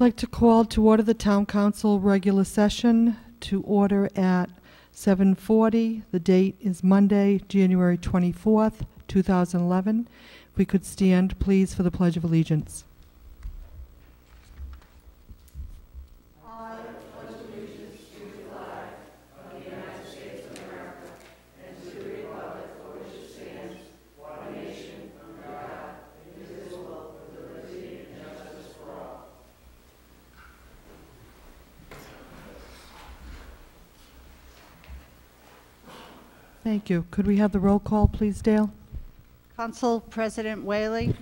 I'd like to call to order the Town Council regular session to order at 7:40. The date is Monday, January 24th, 2011. If we could stand, please, for the Pledge of Allegiance. Thank you. Could we have the roll call, please, Dale? Council President Whaley,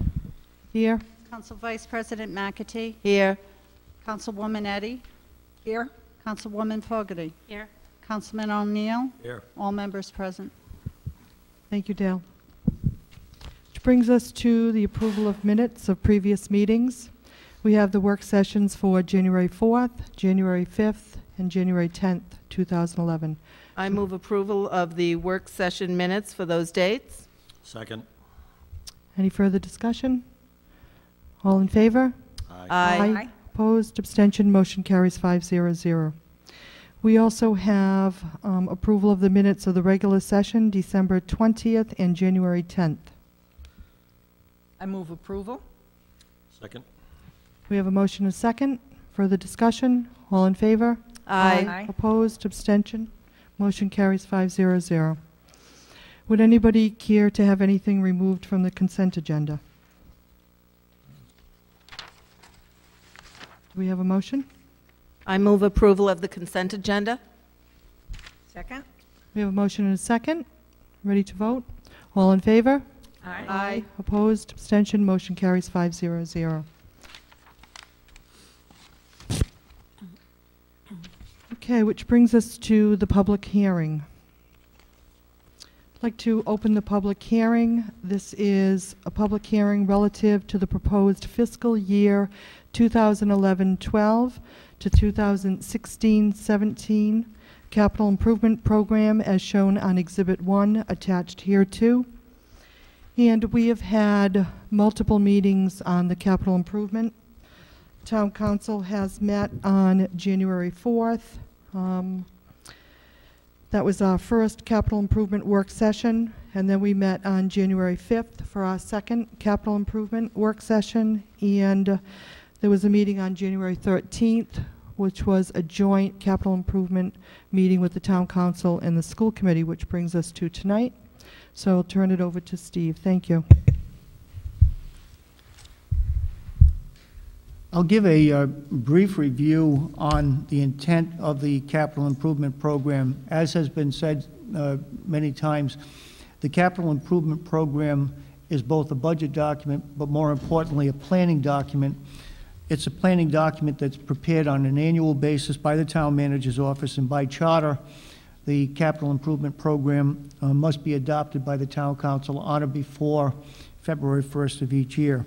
Here? Council Vice President McEntee, Here. Councilwoman Eddy. Here. Councilwoman Fogarty. Here. Councilman O'Neill. Here. All members present. Thank you, Dale. Which brings us to the approval of minutes of previous meetings. We have the work sessions for January 4th, January 5th, and January 10th, 2011. I move approval of the work session minutes for those dates. Second. Any further discussion? All in favor? Aye. Opposed, abstention, motion carries 500. We also have um, approval of the minutes of the regular session, December 20th and January 10th. I move approval. Second. We have a motion and a second. Further discussion? All in favor? Aye. Opposed, abstention, motion carries 500. Would anybody care to have anything removed from the consent agenda? Do we have a motion? I move approval of the consent agenda. Second. We have a motion and a second. Ready to vote? All in favor? Aye. Opposed, abstention, motion carries 500. Okay, which brings us to the public hearing. I'd like to open the public hearing. This is a public hearing relative to the proposed fiscal year 2011-12 to 2016-17 capital improvement program as shown on Exhibit 1 attached here too. And we have had multiple meetings on the capital improvement. Town council has met on January 4th. Um, That was our first capital improvement work session, and then we met on January 5th for our second capital improvement work session. And uh, there was a meeting on January 13th, which was a joint capital improvement meeting with the town council and the school committee, which brings us to tonight. So I'll turn it over to Steve. Thank you. I'll give a uh, brief review on the intent of the capital improvement program. As has been said uh, many times, the capital improvement program is both a budget document, but more importantly, a planning document. It's a planning document that's prepared on an annual basis by the town manager's office, and by charter, the capital improvement program uh, must be adopted by the town council on or before February 1st of each year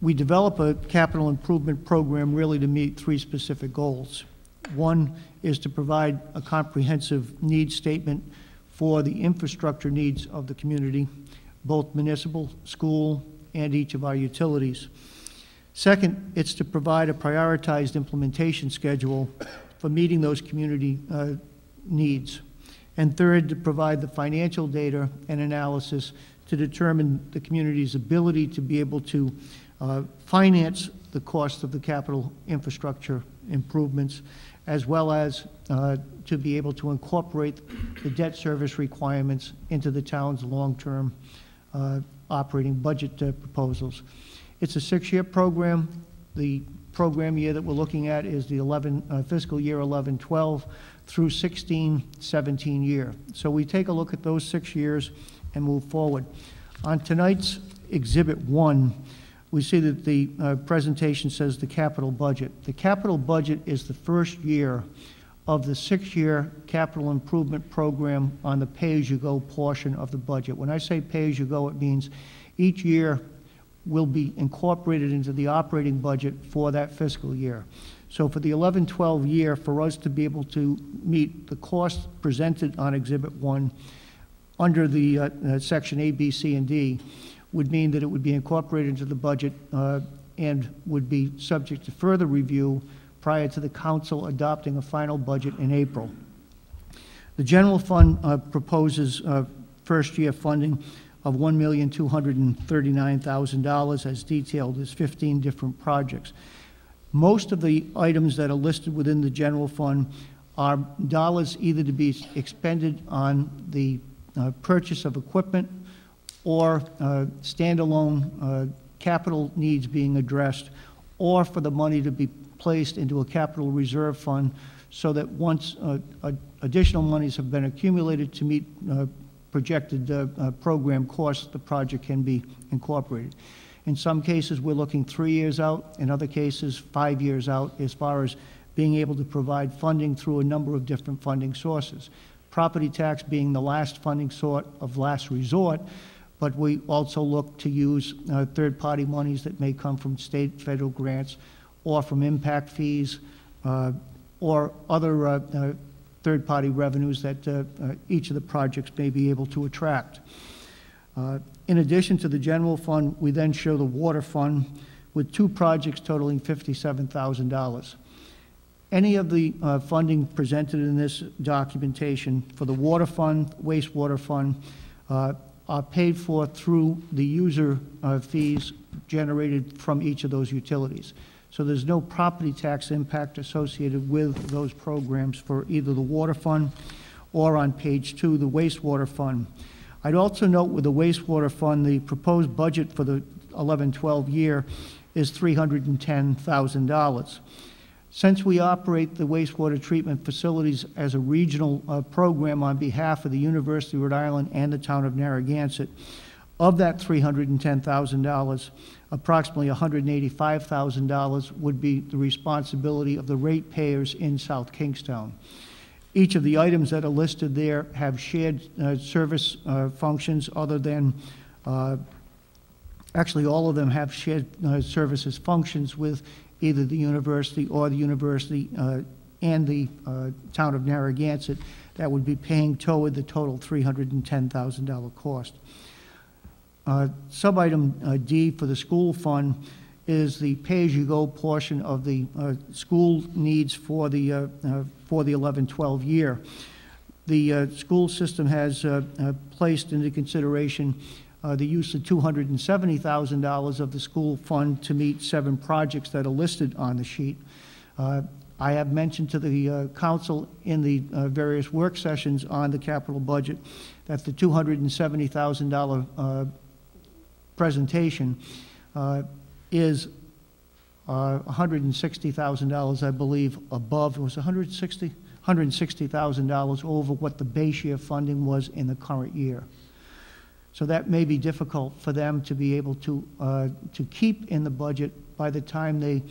we develop a capital improvement program really to meet three specific goals. One is to provide a comprehensive needs statement for the infrastructure needs of the community, both municipal, school, and each of our utilities. Second, it's to provide a prioritized implementation schedule for meeting those community uh, needs. And third, to provide the financial data and analysis to determine the community's ability to be able to uh, finance the cost of the capital infrastructure improvements, as well as uh, to be able to incorporate the debt service requirements into the town's long-term uh, operating budget uh, proposals. It's a six-year program. The program year that we're looking at is the 11, uh, fiscal year 11-12 through 16-17 year. So we take a look at those six years and move forward. On tonight's Exhibit 1, we see that the uh, presentation says the capital budget. The capital budget is the first year of the six-year capital improvement program on the pay-as-you-go portion of the budget. When I say pay-as-you-go, it means each year will be incorporated into the operating budget for that fiscal year. So for the 11-12 year, for us to be able to meet the cost presented on Exhibit 1 under the uh, uh, Section A, B, C, and D, would mean that it would be incorporated into the budget uh, and would be subject to further review prior to the council adopting a final budget in April. The general fund uh, proposes uh, first-year funding of $1,239,000 as detailed as 15 different projects. Most of the items that are listed within the general fund are dollars either to be expended on the uh, purchase of equipment or uh, standalone uh, capital needs being addressed, or for the money to be placed into a capital reserve fund so that once uh, additional monies have been accumulated to meet projected uh, uh, program costs, the project can be incorporated. In some cases, we're looking three years out, in other cases, five years out, as far as being able to provide funding through a number of different funding sources. Property tax being the last funding sort of last resort, but we also look to use uh, third-party monies that may come from state, federal grants, or from impact fees, uh, or other uh, uh, third-party revenues that uh, each of the projects may be able to attract. In addition to the general fund, we then show the water fund with two projects totaling $57,000. Any of the uh, funding presented in this documentation for the water fund, wastewater fund, uh, are paid for through the user uh, fees generated from each of those utilities. So there's no property tax impact associated with those programs for either the water fund or on page two, the wastewater fund. I'd also note with the wastewater fund, the proposed budget for the 11-12 year is $310,000. Since we operate the wastewater treatment facilities as a regional uh, program on behalf of the University of Rhode Island and the town of Narragansett, of that $310,000, approximately $185,000 would be the responsibility of the ratepayers in South Kingstown. Each of the items that are listed there have shared uh, service uh, functions other than, uh, actually, all of them have shared uh, services functions with either the university or the university uh, and the uh, town of Narragansett that would be paying toward the total $310,000 cost. Uh, Sub-item uh, D for the school fund is the pay-as-you-go portion of the uh, school needs for the, uh, for the 11-12 year. The school system has placed into consideration uh, the use of $270,000 of the school fund to meet seven projects that are listed on the sheet. Uh, I have mentioned to the uh, council in the uh, various work sessions on the capital budget that the $270,000 uh, presentation uh, is uh, $160,000, I believe, above, was 160, $160,000 over what the base year funding was in the current year. So that may be difficult for them to be able to, uh, to keep in the budget by the time they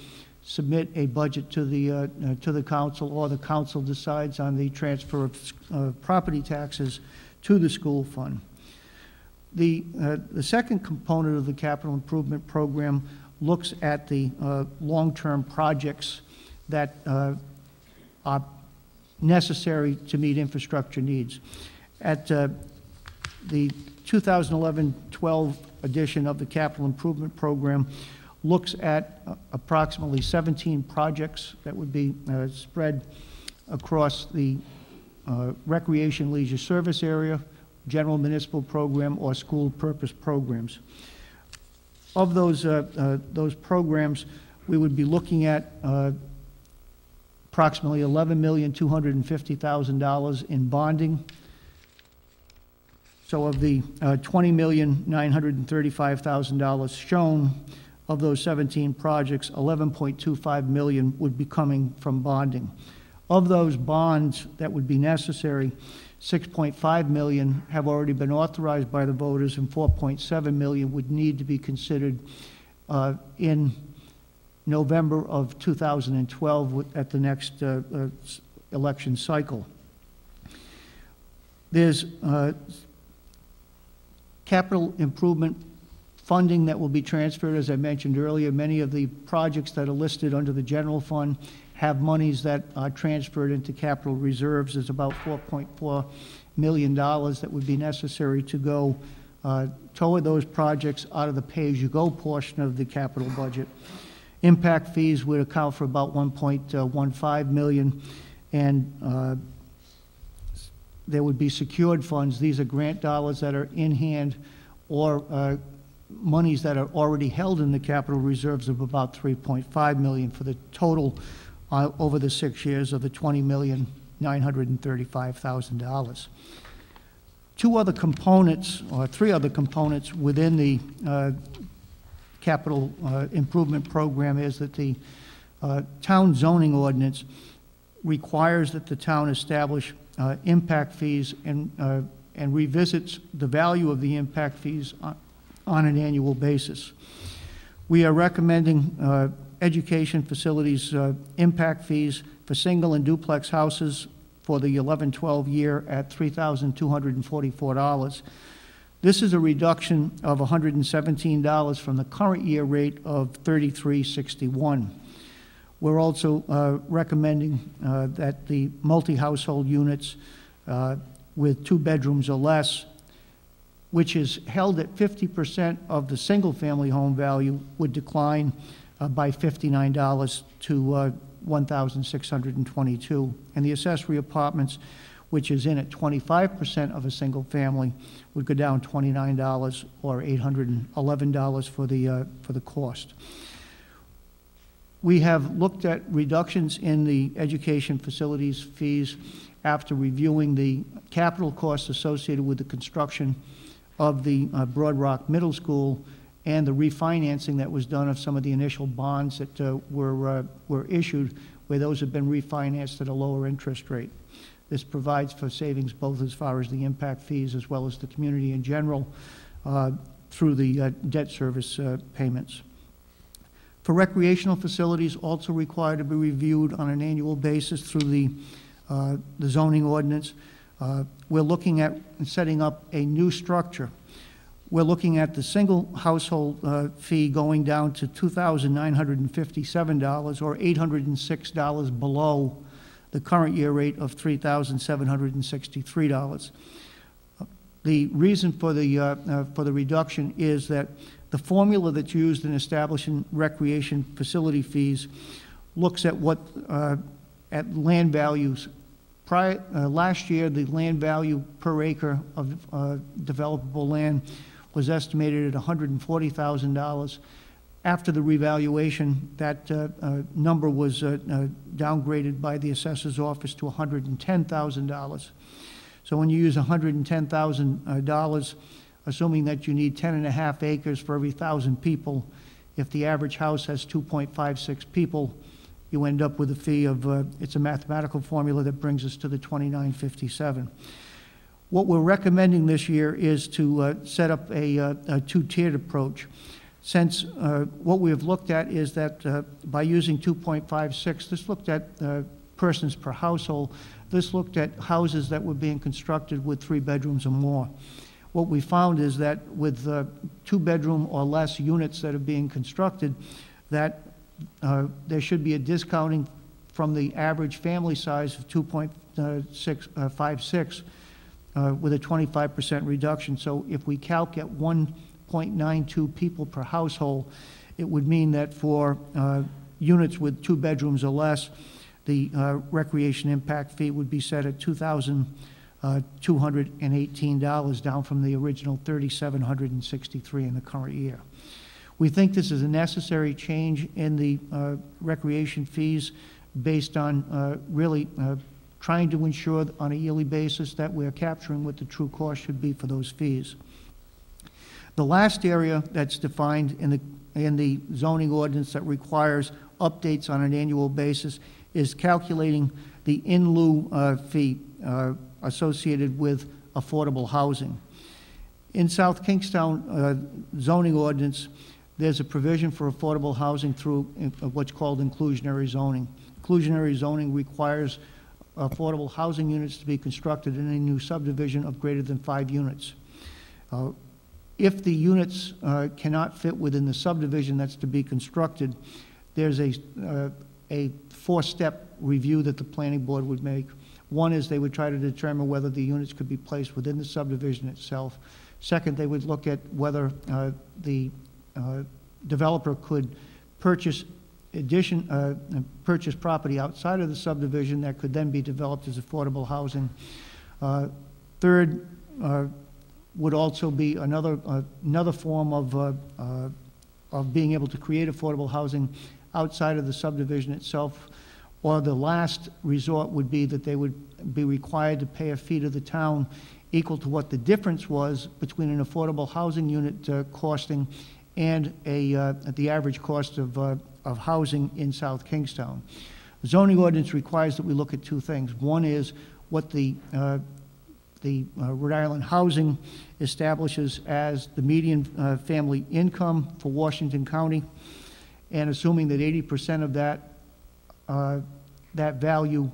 submit a budget to the, uh, to the council, or the council decides on the transfer of uh, property taxes to the school fund. The, uh, the second component of the capital improvement program looks at the uh, long-term projects that uh, are necessary to meet infrastructure needs. At the 2011-12 edition of the capital improvement program looks at uh, approximately 17 projects that would be uh, spread across the uh, recreation leisure service area, general municipal program, or school purpose programs. Of those, uh, uh, those programs, we would be looking at uh, approximately $11,250,000 in bonding. So of the uh, $20,935,000 shown, of those 17 projects, 11.25 million would be coming from bonding. Of those bonds that would be necessary, 6.5 million have already been authorized by the voters, and 4.7 million would need to be considered uh, in November of 2012 at the next uh, uh, election cycle. There's uh, capital improvement funding that will be transferred, as I mentioned earlier. Many of the projects that are listed under the general fund have monies that are transferred into capital reserves. There's about $4.4 million that would be necessary to go uh, toward those projects out of the pay-as-you-go portion of the capital budget. Impact fees would account for about 1.15 million, and uh, there would be secured funds. These are grant dollars that are in hand or uh, monies that are already held in the capital reserves of about 3.5 million for the total uh, over the six years of the $20,935,000. Two other components, or three other components within the uh, capital uh, improvement program is that the uh, town zoning ordinance requires that the town establish uh, impact fees and, uh, and revisits the value of the impact fees on- on an annual basis. We are recommending uh, education facilities uh, impact fees for single and duplex houses for the 11-12 year at $3,244. This is a reduction of $117 from the current year rate of $33.61. We're also uh, recommending uh, that the multi-household units uh, with two bedrooms or less, which is held at 50% of the single-family home value, would decline uh, by $59 to uh, 1,622. And the accessory apartments, which is in at 25% of a single family, would go down $29 or $811 for the, uh, for the cost. We have looked at reductions in the education facilities fees after reviewing the capital costs associated with the construction of the uh, Broad Rock Middle School and the refinancing that was done of some of the initial bonds that uh, were, uh, were issued, where those have been refinanced at a lower interest rate. This provides for savings both as far as the impact fees as well as the community in general uh, through the uh, debt service uh, payments. For recreational facilities, also required to be reviewed on an annual basis through the, uh, the zoning ordinance. Uh, We're looking at setting up a new structure. We're looking at the single household uh, fee going down to $2,957 or $806 below the current year rate of $3,763. The reason for the, uh, uh, for the reduction is that the formula that's used in establishing recreation facility fees looks at what, uh, at land values. Prior, uh, last year, the land value per acre of uh, developable land was estimated at $140,000. After the revaluation, that uh, uh, number was uh, downgraded by the assessor's office to $110,000. So when you use $110,000, assuming that you need 10 and a half acres for every 1,000 people, if the average house has 2.56 people, you end up with a fee of, uh, it's a mathematical formula that brings us to the 2957. What we're recommending this year is to uh, set up a uh, a two-tiered approach. Since uh, what we have looked at is that uh, by using 2.56, this looked at uh, persons per household, this looked at houses that were being constructed with three bedrooms or more. What we found is that with uh, two-bedroom or less units that are being constructed, that uh, there should be a discounting from the average family size of 2.56, uh, with a 25% reduction. So if we calc at 1.92 people per household, it would mean that for uh, units with two bedrooms or less, the uh, recreation impact fee would be set at $2,218, down from the original 3,763 in the current year. We think this is a necessary change in the uh, recreation fees based on uh, really uh, trying to ensure on a yearly basis that we're capturing what the true cost should be for those fees. The last area that's defined in the, in the zoning ordinance that requires updates on an annual basis is calculating the in lieu uh, fee uh, associated with affordable housing. In South Kingstown uh, zoning ordinance, there's a provision for affordable housing through uh, what's called inclusionary zoning. Inclusionary zoning requires affordable housing units to be constructed in a new subdivision of greater than five units. Uh, If the units uh, cannot fit within the subdivision that's to be constructed, there's a, uh, a four-step review that the planning board would make. One is they would try to determine whether the units could be placed within the subdivision itself. Second, they would look at whether uh, the uh, developer could purchase addition, uh, purchase property outside of the subdivision that could then be developed as affordable housing. Uh, Third, uh, would also be another, uh, another form of, uh, uh, of being able to create affordable housing outside of the subdivision itself. Or the last resort would be that they would be required to pay a fee to the town equal to what the difference was between an affordable housing unit uh, costing and a, uh, the average cost of, uh, of housing in South Kingstown. The Zoning ordinance requires that we look at two things. One is what the, uh, the uh, Rhode Island Housing establishes as the median uh, family income for Washington County, and assuming that 80% of that, uh, that value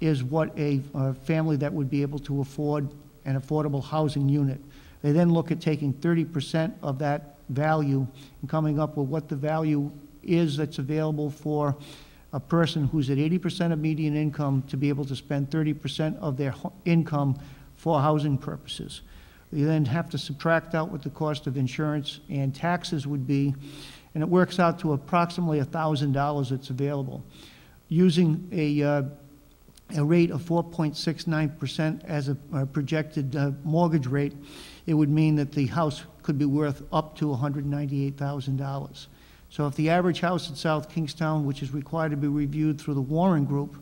is what a uh, family that would be able to afford an affordable housing unit. They then look at taking 30% of that value and coming up with what the value is that's available for a person who's at 80% of median income to be able to spend 30% of their income for housing purposes. You then have to subtract out what the cost of insurance and taxes would be, and it works out to approximately $1,000 that's available. Using a, uh, a rate of 4.69% as a uh, projected uh, mortgage rate, it would mean that the house could be worth up to $198,000. So if the average house in South Kingstown, which is required to be reviewed through the Warren Group,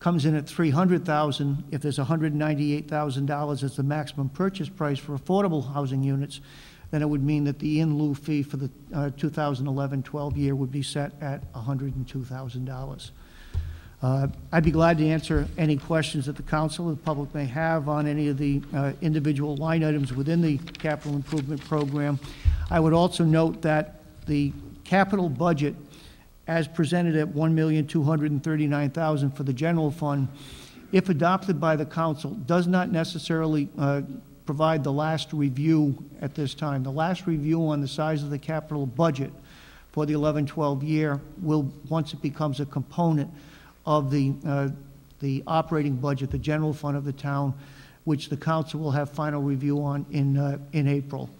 comes in at 300,000, if there's $198,000 as the maximum purchase price for affordable housing units, then it would mean that the in lieu fee for the uh, 2011-12 year would be set at $102,000. Uh, I'd be glad to answer any questions that the council or the public may have on any of the uh, individual line items within the capital improvement program. I would also note that the capital budget, as presented at $1,239,000 for the general fund, if adopted by the council, does not necessarily uh, provide the last review at this time. The last review on the size of the capital budget for the 11-12 year will, once it becomes a component of the, uh, the operating budget, the general fund of the town, which the council will have final review on in, uh, in April.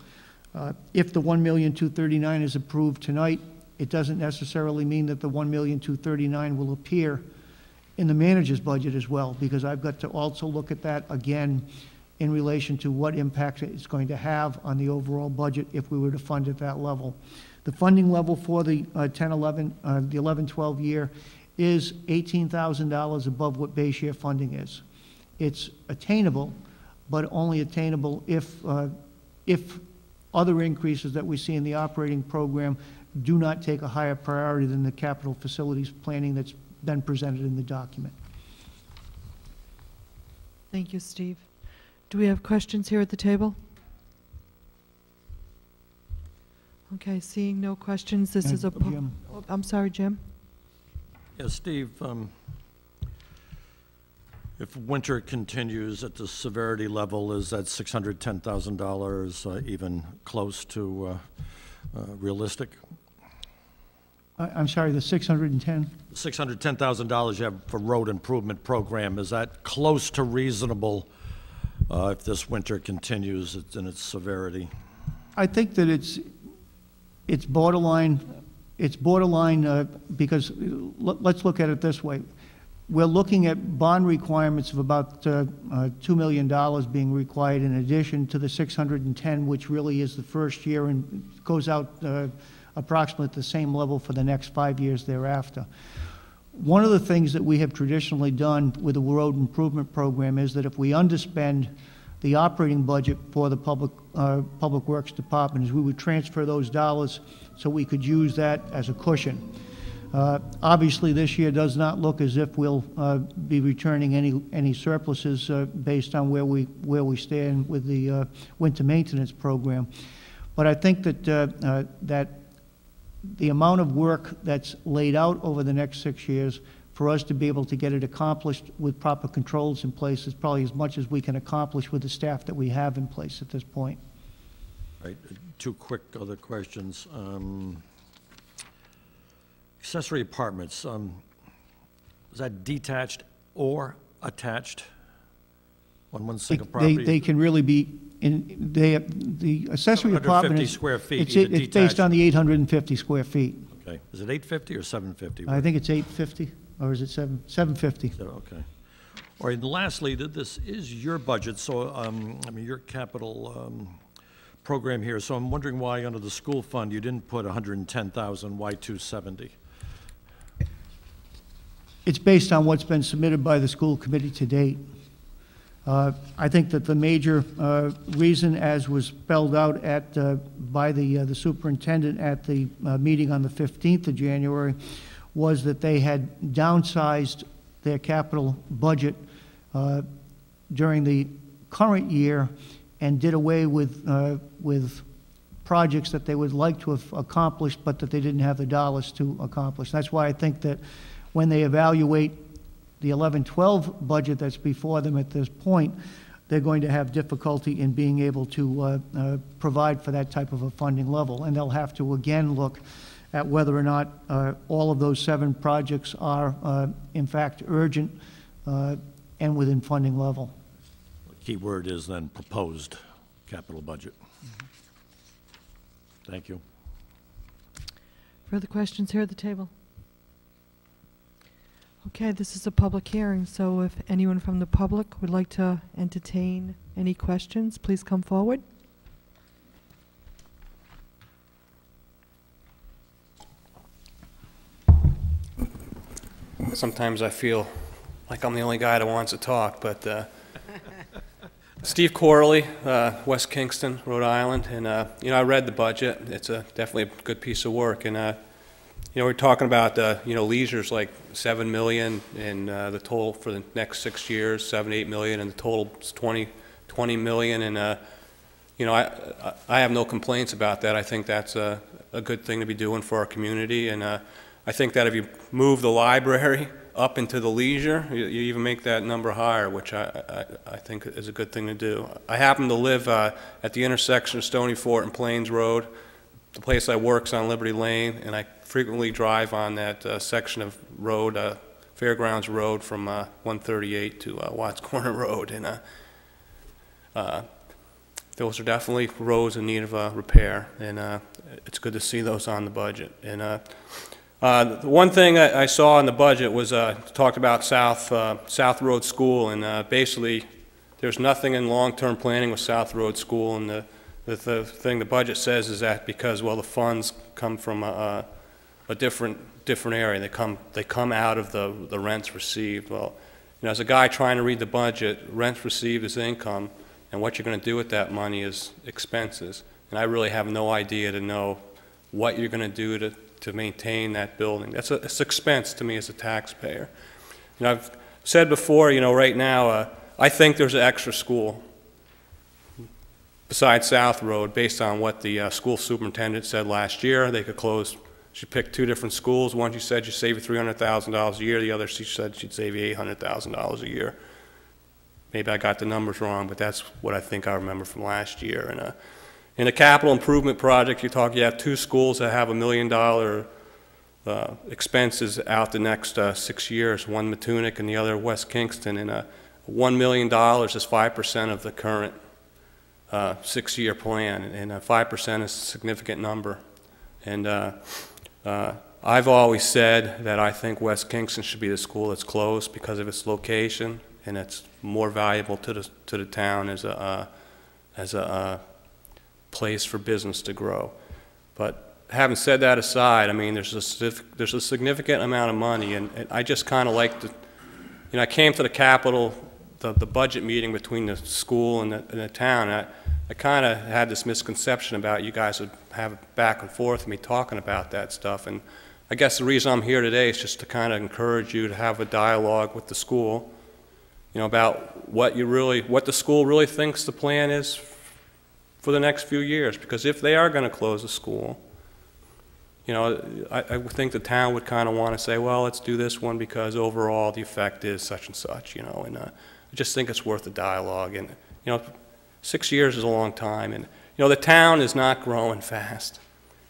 Uh, If the $1,239,000 is approved tonight, it doesn't necessarily mean that the $1,239,000 will appear in the manager's budget as well, because I've got to also look at that again in relation to what impact it's going to have on the overall budget if we were to fund at that level. The funding level for the uh, 10, 11, uh, the 11, 12 year is $18,000 above what base year funding is. It's attainable, but only attainable if, uh, if other increases that we see in the operating program do not take a higher priority than the capital facilities planning that's been presented in the document. Thank you, Steve. Do we have questions here at the table? Okay, seeing no questions, this is a. Jim. Oh, I'm sorry, Jim? Yeah, Steve, um, if winter continues at the severity level, is that $610,000 uh, even close to uh, uh, realistic? I- I'm sorry, the 610? $610,000 you have for road improvement program, is that close to reasonable uh, if this winter continues in its severity? I think that it's, it's borderline, it's borderline, uh, because, let- let's look at it this way. We're looking at bond requirements of about uh, uh, $2 million being required in addition to the 610, which really is the first year and goes out uh, approximately at the same level for the next five years thereafter. One of the things that we have traditionally done with the road improvement program is that if we underspend the operating budget for the public, uh, Public Works Department, is we would transfer those dollars so we could use that as a cushion. Uh, Obviously, this year does not look as if we'll uh, be returning any, any surpluses uh, based on where we, where we stand with the uh, winter maintenance program. But I think that, uh, that the amount of work that's laid out over the next six years, for us to be able to get it accomplished with proper controls in place is probably as much as we can accomplish with the staff that we have in place at this point. Right, uh, two quick other questions. Um, Accessory apartments, um, is that detached or attached? on one They- single They, property? they can really be, in, they, the accessory apartment is... square feet, it's- It's based on the 850 square feet. Okay, is it 850 or 750? I think it's 850, or is it 7, 750? Okay. All right, and lastly, th- this is your budget, so, um, I mean, your capital um, program here, so I'm wondering why under the school fund you didn't put 110,000, why 270? It's based on what's been submitted by the school committee to date. Uh, I think that the major uh, reason, as was spelled out at, uh, by the uh, the superintendent at the uh, meeting on the 15th of January, was that they had downsized their capital budget uh, during the current year and did away with, uh, with projects that they would like to have accomplished, but that they didn't have the dollars to accomplish. That's why I think that when they evaluate the 11-12 budget that's before them at this point, they're going to have difficulty in being able to uh, uh, provide for that type of a funding level. And they'll have to again look at whether or not uh, all of those seven projects are uh, in fact urgent uh, and within funding level. The Key word is then proposed capital budget. Thank you. Further questions here at the table? Okay, this is a public hearing, so if anyone from the public would like to entertain any questions, please come forward. Sometimes I feel like I'm the only guy that wants to talk, but uh, Steve Corley, uh, West Kingston, Rhode Island, and uh, you know I read the budget. It's a definitely a good piece of work, and uh, you know we're talking about uh, you know leisure's like seven million, and uh, the total for the next six years seven eight million, and the total is 20, 20 million, and uh, you know I I- have no complaints about that. I think that's a, a good thing to be doing for our community, and uh, I think that if you move the library up into the leisure, you, you even make that number higher, which I, I, I think is a good thing to do. I happen to live uh, at the intersection of Stony Fort and Plains Road. The place I work's on Liberty Lane, and I frequently drive on that uh, section of road, uh, Fairgrounds Road, from uh, 138 to uh, Waites Corner Road, and uh, those are definitely roads in need of repair, and it's good to see those on the budget. And uh, The one thing I I saw in the budget was, uh, talked about South, uh, South Road School, and uh, basically, there's nothing in long-term planning with South Road School, and the, the- the thing the budget says is that because, well, the funds come from a, a different, different area, they come, they come out of the, the rents received. Well, you know, as a guy trying to read the budget, rents received is income, and what you're gonna do with that money is expenses. And I really have no idea to know what you're gonna do to, to maintain that building. That's a, it's expense to me as a taxpayer. You know, I've said before, you know, right now, uh, I think there's an extra school besides South Road, based on what the uh, school superintendent said last year. They could close, she picked two different schools. One she said she'd save you $300,000 a year, the other she said she'd save you $800,000 a year. Maybe I got the numbers wrong, but that's what I think I remember from last year. And uh, in a capital improvement project, you talk, you have two schools that have a million dollar uh, expenses out the next uh, six years, one Matunuck and the other West Kingston, and uh, $1 million is 5% of the current uh, six-year plan, and uh, 5% is a significant number. And uh, uh, I've always said that I think West Kingston should be the school that's closed because of its location, and it's more valuable to the, to the town as a, uh, as a uh, place for business to grow. But having said that aside, I mean, there's a, there's a significant amount of money, and and I just kind of like to, you know, I came to the Capitol, the, the budget meeting between the school and the, and the town, and I, I kind of had this misconception about you guys would have back and forth me talking about that stuff, and I guess the reason I'm here today is just to kind of encourage you to have a dialogue with the school, you know, about what you really, what the school really thinks the plan is for the next few years, because if they are going to close the school, you know, I, I think the town would kind of want to say, well, let's do this one because overall the effect is such and such, you know, and uh, I just think it's worth the dialogue. And, you know, six years is a long time, and, you know, the town is not growing fast.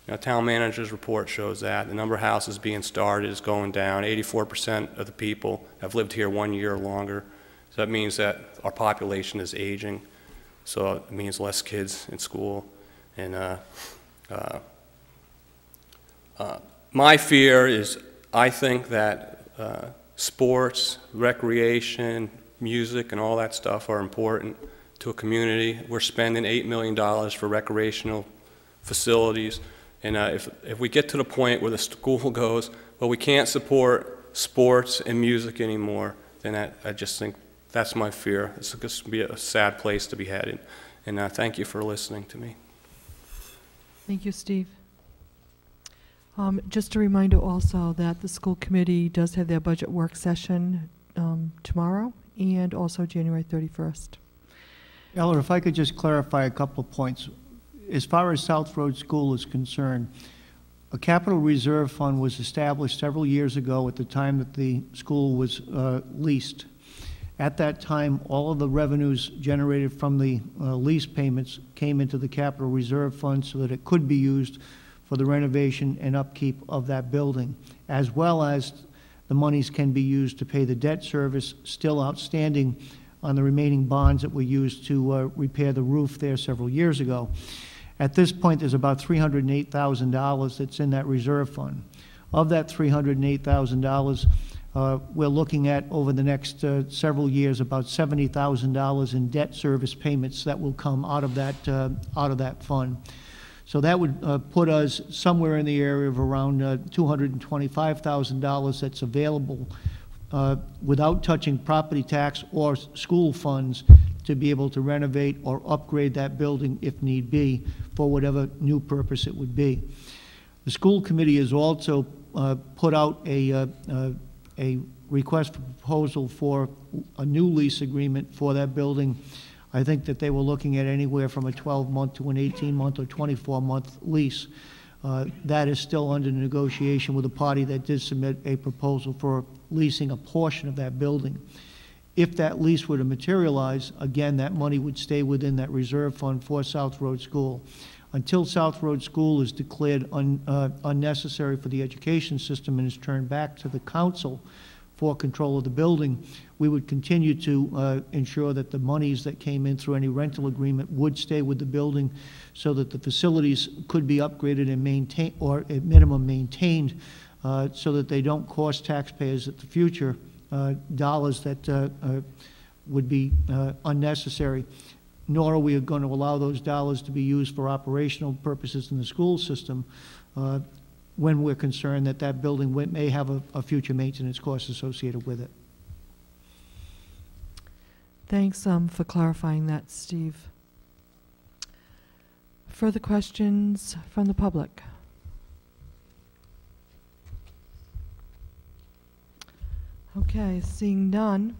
You know, town manager's report shows that. The number of houses being started is going down. 84% of the people have lived here one year or longer. So that means that our population is aging, so it means less kids in school. And uh, uh, uh, my fear is, I think that uh, sports, recreation, music, and all that stuff are important to a community. We're spending $8 million for recreational facilities, and uh, if, if we get to the point where the school goes, well, we can't support sports and music anymore, then I, I just think that's my fear. It's going to be a sad place to be headed. And uh, thank you for listening to me. Thank you, Steve. Um, Just a reminder also that the school committee does have their budget work session um, tomorrow and also January 31st. Ella, if I could just clarify a couple of points. As far as South Road School is concerned, a capital reserve fund was established several years ago at the time that the school was uh, leased. At that time, all of the revenues generated from the uh, lease payments came into the capital reserve fund so that it could be used for the renovation and upkeep of that building, as well as the monies can be used to pay the debt service still outstanding on the remaining bonds that were used to uh, repair the roof there several years ago. At this point, there's about $308,000 that's in that reserve fund. Of that $308,000, uh, we're looking at, over the next uh, several years, about $70,000 in debt service payments that will come out of that, uh, out of that fund. So that would uh, put us somewhere in the area of around uh, $225,000 that's available uh, without touching property tax or school funds to be able to renovate or upgrade that building if need be for whatever new purpose it would be. The school committee has also uh, put out a, uh, uh, a request for proposal for a new lease agreement for that building. I think that they were looking at anywhere from a 12-month to an 18-month or 24-month lease. Uh, That is still under negotiation with a party that did submit a proposal for leasing a portion of that building. If that lease were to materialize, again, that money would stay within that reserve fund for South Road School. Until South Road School is declared un- uh, unnecessary for the education system and is turned back to the council for control of the building, we would continue to uh, ensure that the monies that came in through any rental agreement would stay with the building so that the facilities could be upgraded and maintained, or at minimum maintained, uh, so that they don't cost taxpayers at the future dollars that uh, uh, would be uh, unnecessary. Nor are we going to allow those dollars to be used for operational purposes in the school system uh, when we're concerned that that building may have a, a future maintenance cost associated with it. Thanks um, for clarifying that, Steve. Further questions from the public? Okay, seeing none.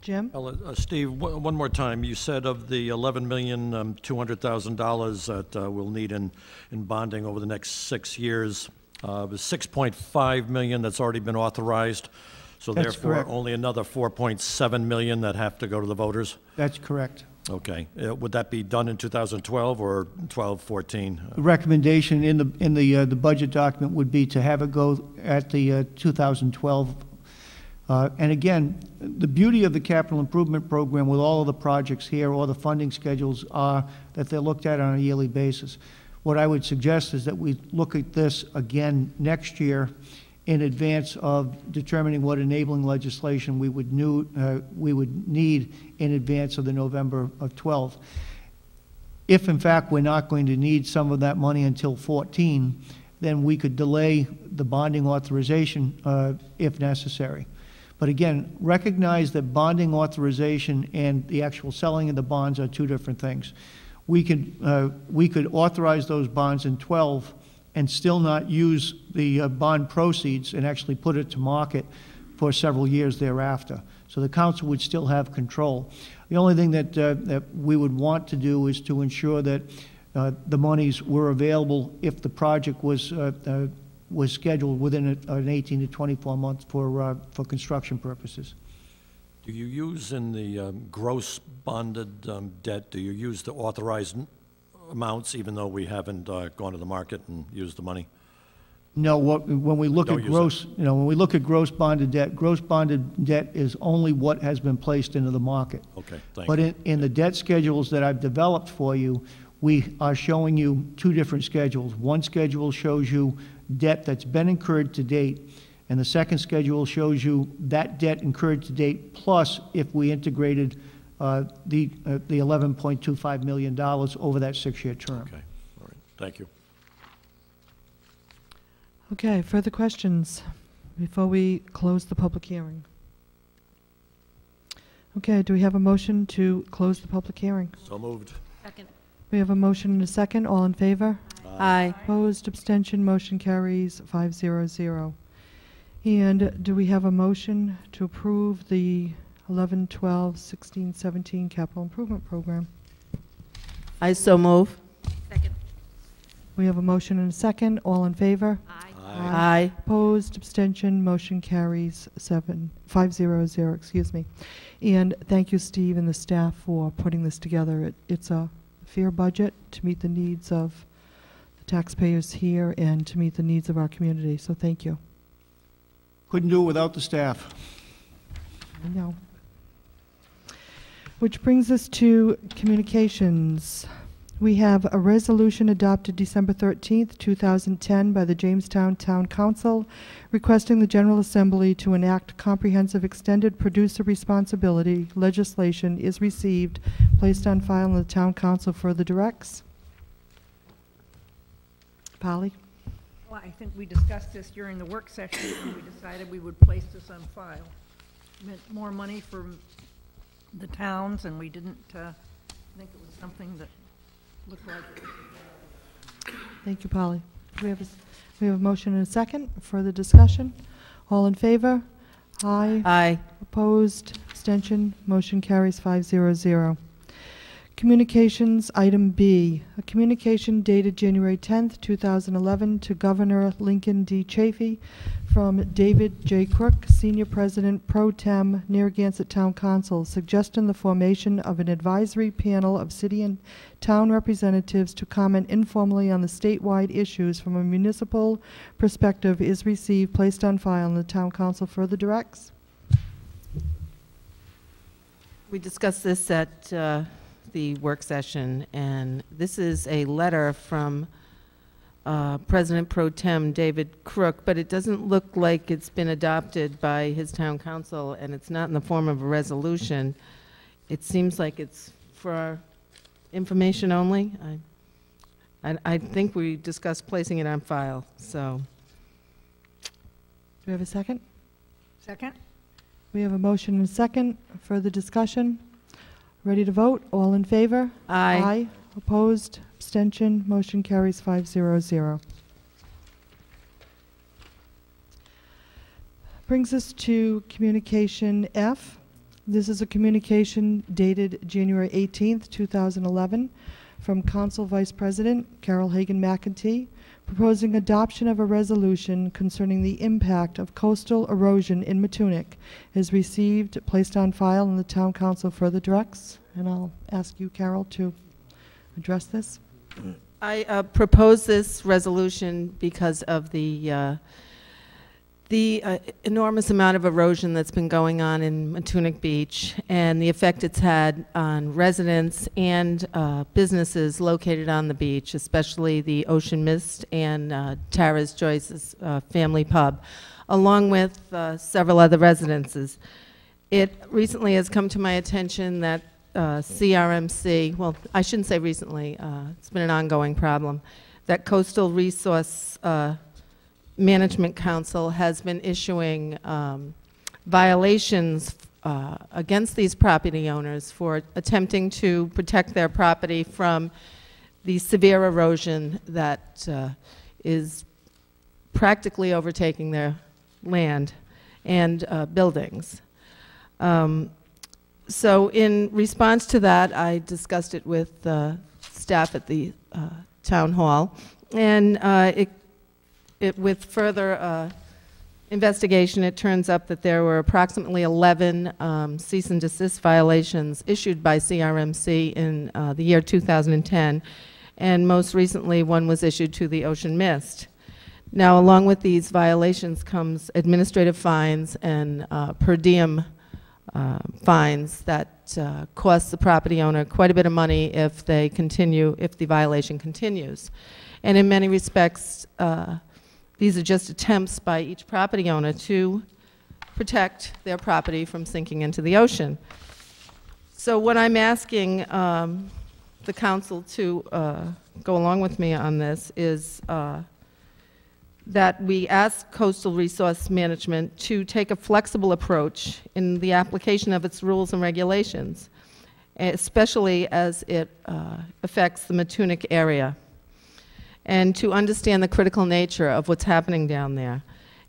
Jim? Well, uh, Steve, one one more time, you said of the $11,200,000 that uh, we'll need in, in bonding over the next six years, uh, the 6.5 million that's already been authorized, so That's therefore, correct. only another 4.7 million that have to go to the voters? That's correct. Okay. Uh, Would that be done in 2012 or 12, 14? The recommendation in the, in the, uh, the budget document would be to have it go at the uh, 2012. Uh, And again, the beauty of the capital improvement program with all of the projects here, or the funding schedules are that they're looked at on a yearly basis. What I would suggest is that we look at this again next year in advance of determining what enabling legislation we would new, uh, we would need in advance of the November of 12. If in fact we're not going to need some of that money until 14, then we could delay the bonding authorization uh, if necessary. But again, recognize that bonding authorization and the actual selling of the bonds are two different things. We could, uh, we could authorize those bonds in 12 and still not use the uh, bond proceeds and actually put it to market for several years thereafter. So the council would still have control. The only thing that, uh, that we would want to do is to ensure that uh, the monies were available if the project was, uh, uh, was scheduled within a- an 18 to 24 months for, uh, for construction purposes. Do you use in the um, gross bonded um, debt, do you use the authorized n- amounts, even though we haven't uh, gone to the market and used the money? No, what, when we look Don't at use gross, you know, when we look at gross bonded debt, gross bonded debt is only what has been placed into the market. Okay, thank But you. in, in the debt schedules that I've developed for you, we are showing you two different schedules. One schedule shows you debt that's been incurred to date, and the second schedule shows you that debt incurred to date, plus if we integrated uh, the, uh, the $11.25 million over that six-year term. Okay, all right, thank you. Okay, further questions before we close the public hearing? Okay, do we have a motion to close the public hearing? So moved. Second. We have a motion and a second. All in favor? Aye. Opposed, abstention, motion carries five zero zero. And do we have a motion to approve the 11, 12, 16, 17 capital improvement program? I so move. Second. We have a motion and a second. All in favor? Aye. Aye. Opposed, abstention, motion carries seven, five zero zero, excuse me. And thank you, Steve and the staff for putting this together. It, it's a fair budget to meet the needs of the taxpayers here and to meet the needs of our community, so thank you. Couldn't do it without the staff. Know. Which brings us to communications. We have a resolution adopted December 13th, 2010 by the Jamestown Town Council requesting the General Assembly to enact comprehensive extended producer responsibility legislation is received, placed on file in the Town Council for the directs. Polly? Well, I think we discussed this during the work session, and we decided we would place this on file. Meant more money for the towns, and we didn't uh, think it was something that looked like it Thank you, Polly. We have a, s- we have a motion and a second. Further discussion? All in favor? Aye. Aye. Opposed? Abstention? Motion carries five zero zero. Communications, item B. A communication dated January 10th, 2011, to Governor Lincoln D. Chafee from David J. Crook, Senior President Pro Tem, Narragansett Town Council, suggesting the formation of an advisory panel of city and town representatives to comment informally on the statewide issues from a municipal perspective is received, placed on file, and the Town Council further directs. We discussed this at uh, the work session, and this is a letter from uh, President Pro Tem David Crook, but it doesn't look like it's been adopted by his town council, and it's not in the form of a resolution. It seems like it's for our information only. I, I- I think we discussed placing it on file, so. Do we have a second? Second? We have a motion and a second. Further discussion? Ready to vote? All in favor? Aye. Opposed? Abstention? Motion carries five zero zero. Brings us to communication F. This is a communication dated January 18th, 2011, from Council Vice President Carol Hagan McEntee, proposing adoption of a resolution concerning the impact of coastal erosion in Matunuck is received, placed on file, and the town council further directs. And I'll ask you, Carol, to address this. I uh, propose this resolution because of the, uh, the uh, enormous amount of erosion that's been going on in Matunuck Beach and the effect it's had on residents and uh, businesses located on the beach, especially the Ocean Mist and uh, Tara's Joyce's uh, Family Pub, along with uh, several other residences. It recently has come to my attention that uh, CRMC, well, I shouldn't say recently, uh, it's been an ongoing problem, that Coastal Resource uh, Management Council has been issuing um, violations uh, against these property owners for attempting to protect their property from the severe erosion that uh, is practically overtaking their land and uh, buildings. Um, so in response to that, I discussed it with uh, staff at the uh, town hall, and uh, it, it, with further uh, investigation, it turns up that there were approximately 11 um, cease and desist violations issued by CRMC in uh, the year 2010, and most recently, one was issued to the Ocean Mist. Now, along with these violations comes administrative fines and uh, per diem uh, fines that uh, cost the property owner quite a bit of money if they continue, if the violation continues. And in many respects, uh, these are just attempts by each property owner to protect their property from sinking into the ocean. So what I'm asking um, the council to uh, go along with me on this is uh, that we ask Coastal Resource Management to take a flexible approach in the application of its rules and regulations, especially as it uh, affects the Matunuck area, and to understand the critical nature of what's happening down there,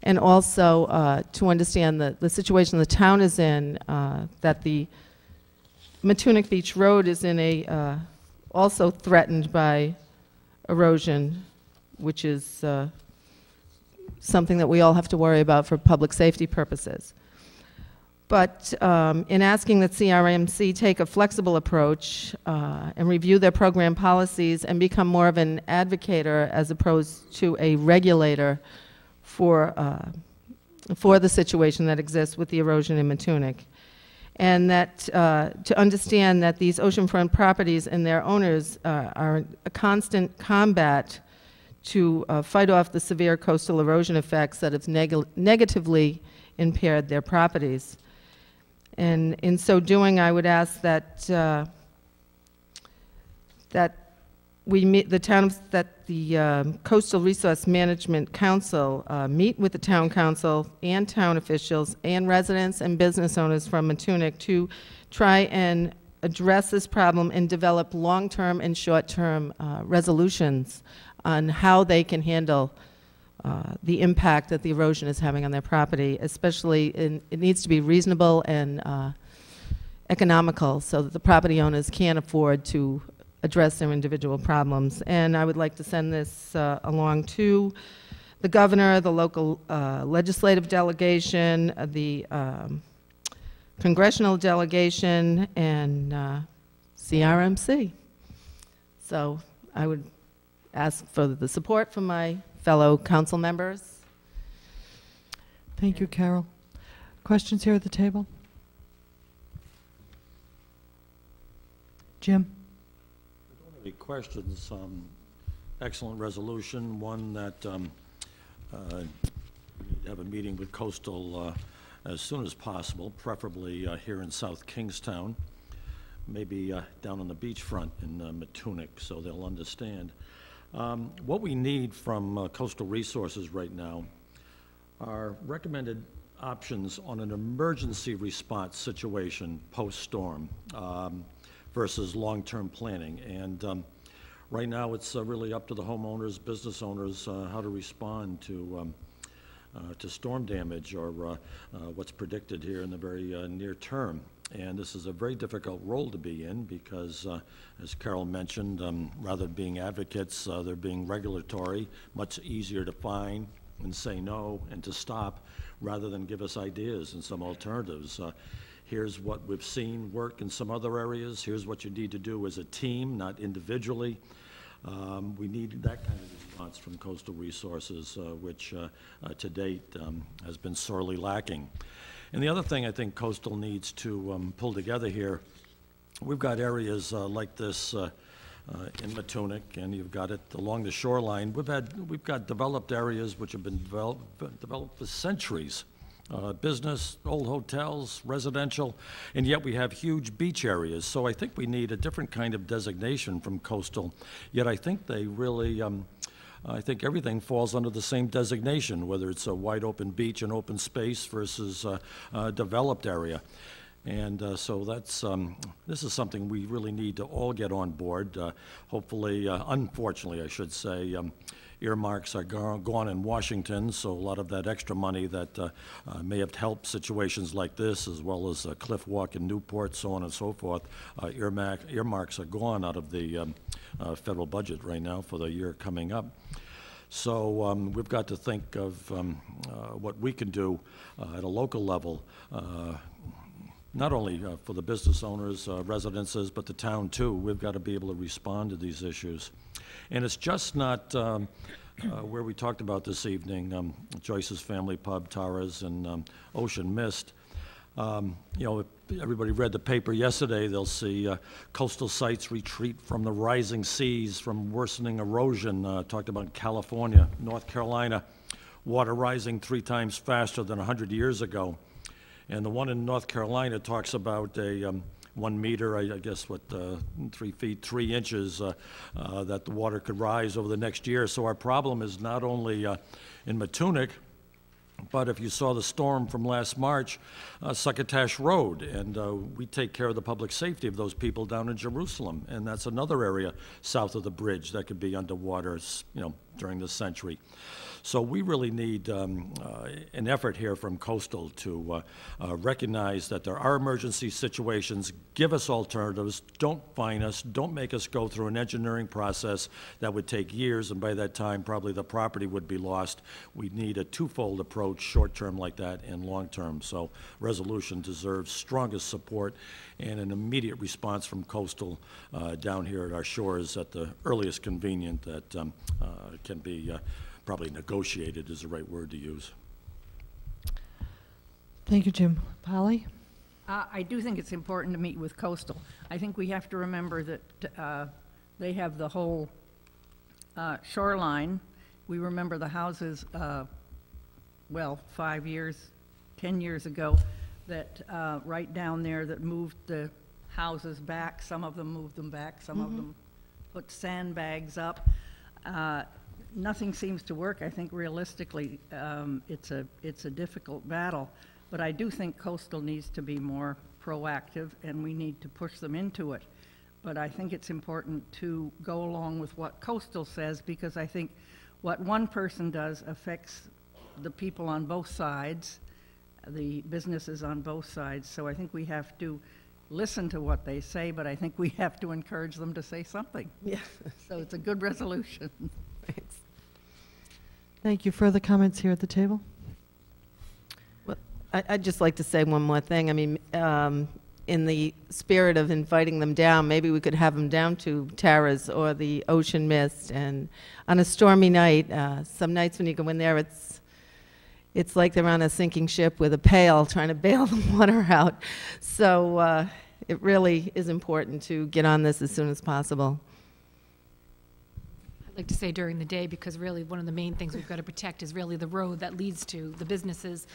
and also uh, to understand the, the situation the town is in, uh, that the Matunuck Beach Road is in a, uh, also threatened by erosion, which is uh, something that we all have to worry about for public safety purposes. But um, in asking that CRMC take a flexible approach uh, and review their program policies and become more of an advocator as opposed to a regulator for, uh, for the situation that exists with the erosion in Matunuck. And that uh, to understand that these oceanfront properties and their owners uh, are a constant combat to uh, fight off the severe coastal erosion effects that have neg negatively impaired their properties. And in so doing, I would ask that uh, that we meet the town that the um, Coastal Resource Management Council uh, meet with the town council and town officials and residents and business owners from Matunuck to try and address this problem and develop long-term and short-term uh, resolutions on how they can handle uh, the impact that the erosion is having on their property, especially in, it needs to be reasonable and uh, economical so that the property owners can afford to address their individual problems. And I would like to send this uh, along to the governor, the local uh, legislative delegation, uh, the um, congressional delegation, and CRMC. So I would ask for the support from my fellow council members. Thank you, Carol. Questions here at the table? Jim? I don't have Any questions? Um, Excellent resolution, one that um, uh, we have a meeting with Coastal uh, as soon as possible, preferably uh, here in South Kingstown, maybe uh, down on the beachfront in uh, Matunuck, so they'll understand. Um, What we need from uh, Coastal Resources right now are recommended options on an emergency response situation post-storm um, versus long-term planning. And um, right now, it's uh, really up to the homeowners, business owners, uh, how to respond to, um, uh, to storm damage or uh, uh, what's predicted here in the very near term. And this is a very difficult role to be in because, uh, as Carol mentioned, um, rather than being advocates, uh, they're being regulatory, much easier to find and say no and to stop rather than give us ideas and some alternatives. Uh, Here's what we've seen work in some other areas. Here's what you need to do as a team, not individually. Um, We need that kind of response from coastal resources, uh, which uh, uh, to date um, has been sorely lacking. And the other thing I think coastal needs to um, pull together here, we've got areas uh, like this uh, uh, in Matunuck, and you've got it along the shoreline. We've had, we've got developed areas which have been developed, developed for centuries. Uh, business, old hotels, residential, and yet we have huge beach areas. So I think we need a different kind of designation from coastal. Yet I think they really, um, I think everything falls under the same designation, whether it's a wide open beach and open space versus uh, a developed area. And uh, so that's, um, this is something we really need to all get on board. Uh, hopefully, uh, unfortunately, I should say, um, earmarks are gone in Washington, so a lot of that extra money that uh, uh, may have helped situations like this, as well as uh, Cliff Walk in Newport, so on and so forth, uh, earmark, earmarks are gone out of the um, uh, federal budget right now for the year coming up. So um, we've got to think of um, uh, what we can do at a local level, not only uh, for the business owners, uh, residences, but the town too. We've got to be able to respond to these issues. And it's just not um, uh, where we talked about this evening, um, Joyce's Family Pub, Tara's, and um, Ocean Mist. Um, You know, if everybody read the paper yesterday, they'll see uh, coastal sites retreat from the rising seas, from worsening erosion, uh, talked about California, North Carolina, water rising three times faster than 100 years ago. And the one in North Carolina talks about a um, one meter, I I guess, what, uh, three feet, three inches, uh, uh, that the water could rise over the next year. So our problem is not only uh, in Matunuck, but if you saw the storm from last March, uh, Succotash Road, and uh, we take care of the public safety of those people down in Jerusalem, and that's another area south of the bridge that could be underwater, you know, during this century. So we really need um, uh, an effort here from Coastal to uh, uh, recognize that there are emergency situations, give us alternatives, don't fine us, don't make us go through an engineering process that would take years, and by that time, probably the property would be lost. We need a twofold approach, short-term like that and long-term. So resolution deserves strongest support and an immediate response from Coastal uh, down here at our shores at the earliest convenient that um, uh, can be uh, probably negotiated is the right word to use. Thank you, Jim. Polly? Uh, I do think it's important to meet with Coastal. I think we have to remember that uh, they have the whole uh, shoreline. We remember the houses, uh, well, five years, 10 years ago, that, uh, right down there that moved the houses back. Some of them moved them back, some of them put sandbags up. Nothing seems to work. I think realistically, um, it's a, it's a difficult battle. But I do think coastal needs to be more proactive, and we need to push them into it. But I think it's important to go along with what coastal says, because I think what one person does affects the people on both sides, the businesses on both sides. So I think we have to listen to what they say, but I think we have to encourage them to say something. Yeah. So it's a good resolution. Thanks. Thank you. Further comments here at the table? I- I'd just like to say one more thing. I mean, um, in the spirit of inviting them down, maybe we could have them down to Tara's or the Ocean Mist. And on a stormy night, uh, some nights when you go in there, it's, it's like they're on a sinking ship with a pail trying to bail the water out. So uh, it really is important to get on this as soon as possible. Like to say during the day, because really, one of the main things we've got to protect is really the road that leads to the businesses